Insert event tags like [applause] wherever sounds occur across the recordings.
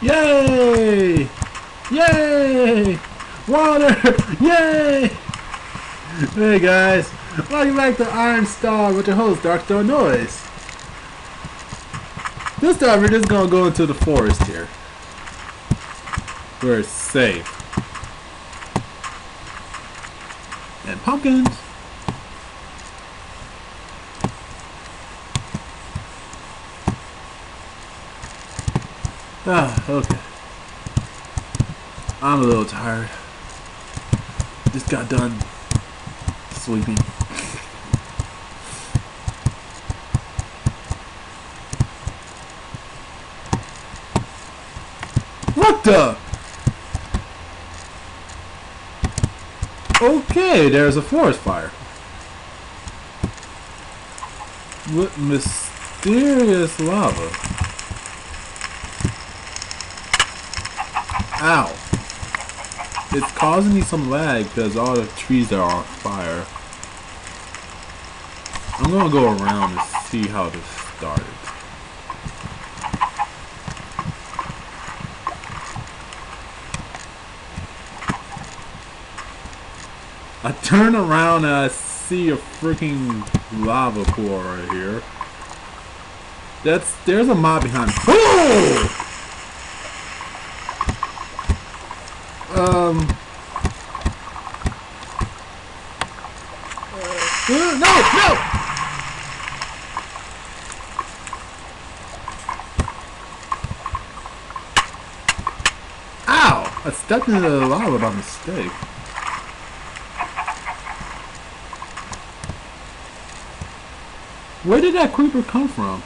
Yay! Yay! Water! [laughs] Yay! Hey guys, welcome back to Iron Star with your host, Dark Noise. This time we're just gonna go into the forest here. We're safe. And pumpkins. Ah, okay. I'm a little tired. Just got done sleeping. What the? Okay, there's a forest fire. What mysterious lava? Ow. It's causing me some lag because all the trees are on fire. I'm gonna go around and see how this started. I turn around and I see a freaking lava pool right here. That's there's a mob behind me. Oh! Um. Uh, no! No! Ow! I stepped into the lava by mistake. Where did that creeper come from?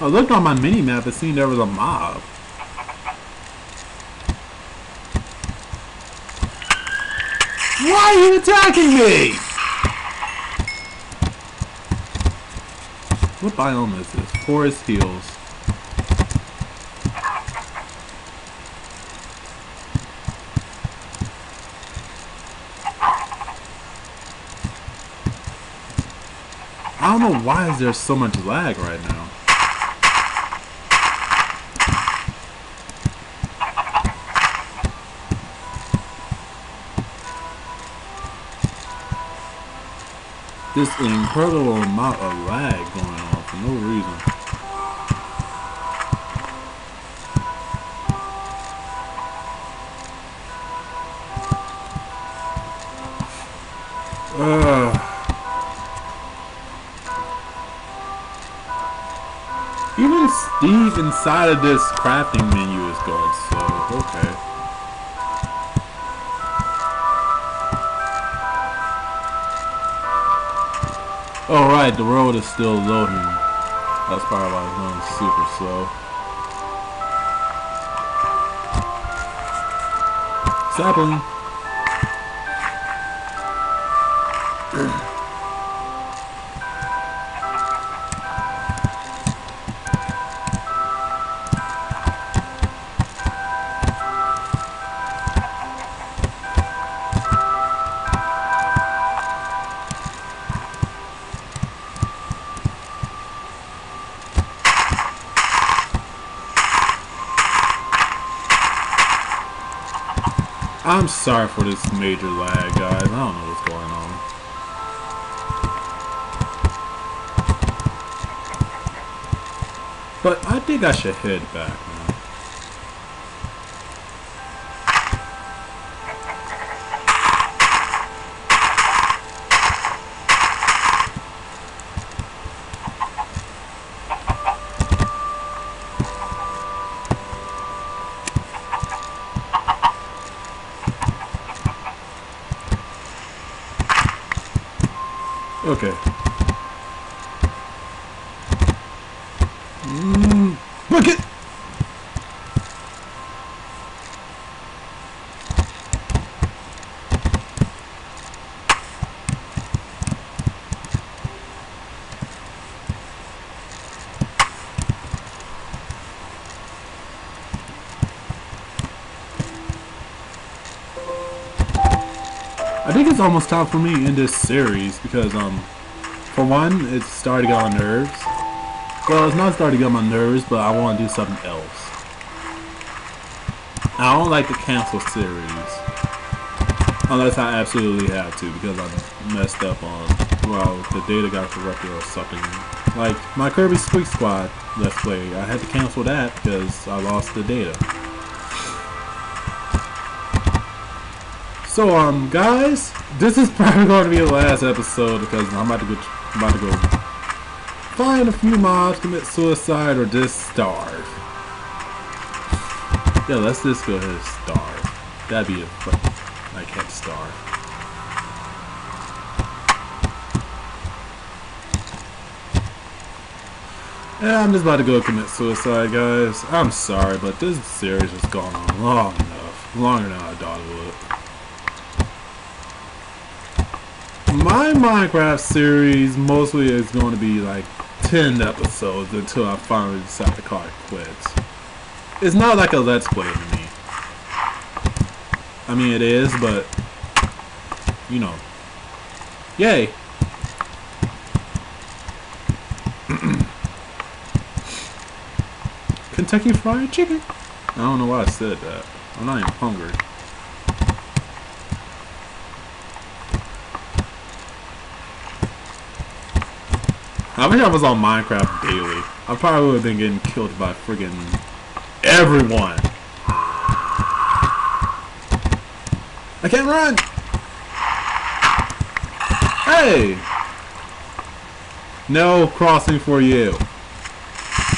I looked on my mini map and seen there was a mob. Why are you attacking me? What biome is this? Forest Hills. I don't know why is there so much lag right now. This incredible amount of lag going on for no reason. Even Steve inside of this crafting menu is going slow. Okay. Oh right, the road is still loading. That's probably why it's going super slow. Sapling. [clears throat] I'm sorry for this major lag, guys. I don't know what's going on. But I think I should head back now. Okay. Mm, look it! I think it's almost time for me in this series because, um, for one, it's starting to get on nerves. Well, it's not starting to get on my nerves, but I want to do something else. I don't like to cancel series. Unless I absolutely have to because I messed up on, well, the data got corrupted or something. Like my Kirby Squeak Squad Let's Play, I had to cancel that because I lost the data. So um guys, this is [laughs] probably going to be the last episode because I'm about to go I'm about to go find a few mobs, commit suicide, or just starve. Yeah, let's just go ahead and starve. That'd be a I can't starve. Yeah, I'm just about to go commit suicide, guys. I'm sorry, but this series has gone on long enough. Longer than I thought it would. My Minecraft series mostly is going to be like 10 episodes until I finally decide to call it quits. It's not like a let's play to me. I mean it is, but you know. Yay! [clears throat] Kentucky Fried Chicken? I don't know why I said that. I'm not even hungry. I wish I was on Minecraft daily. I probably would have been getting killed by friggin' everyone. I can't run! Hey! No crossing for you.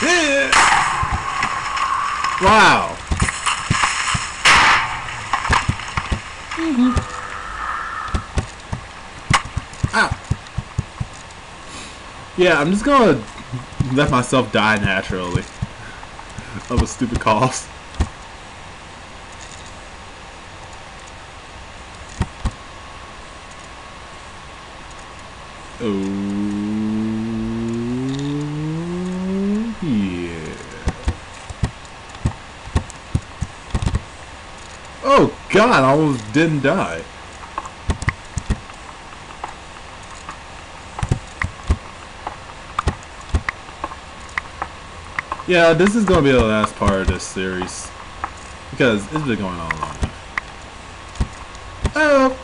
Yeah! Wow. Mm -hmm. Ah. Yeah, I'm just gonna let myself die naturally. Of a stupid cause. Oh, yeah. Oh, God, I almost didn't die. Yeah, this is gonna be the last part of this series. Because it's been going on long enough. Oh!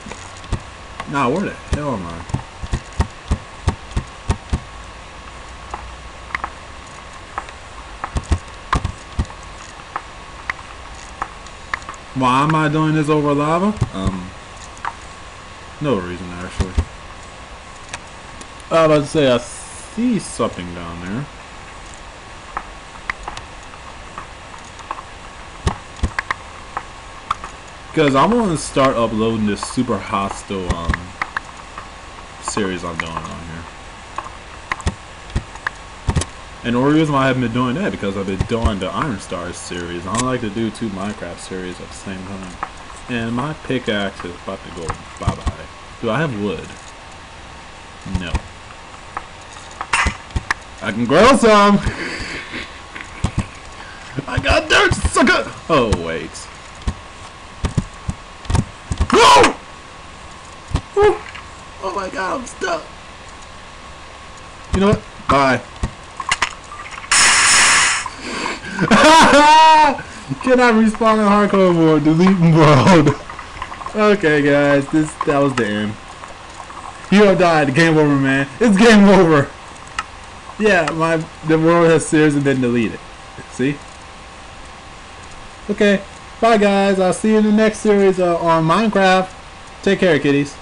Nah, where the hell am I? Why am I doing this over lava? Um, no reason actually. I was about to say I see something down there. Because I'm going to start uploading this super hostile um, series I'm doing on here. And the reason why I haven't been doing that because I've been doing the Iron Stars series. I like to do two Minecraft series at the same time. And my pickaxe is about to go bye-bye. Do I have wood? No. I can grow some! [laughs] I got dirt, sucker! Oh, wait. Oh my god, I'm stuck. You know what? Bye. [laughs] Cannot respawn in hardcore mode. Delete world. [laughs] okay, guys, this that was the end. You don't died. Game over, man. It's game over. Yeah, my the world has seriously been deleted. See? Okay. Bye, guys. I'll see you in the next series uh, on Minecraft. Take care, kitties.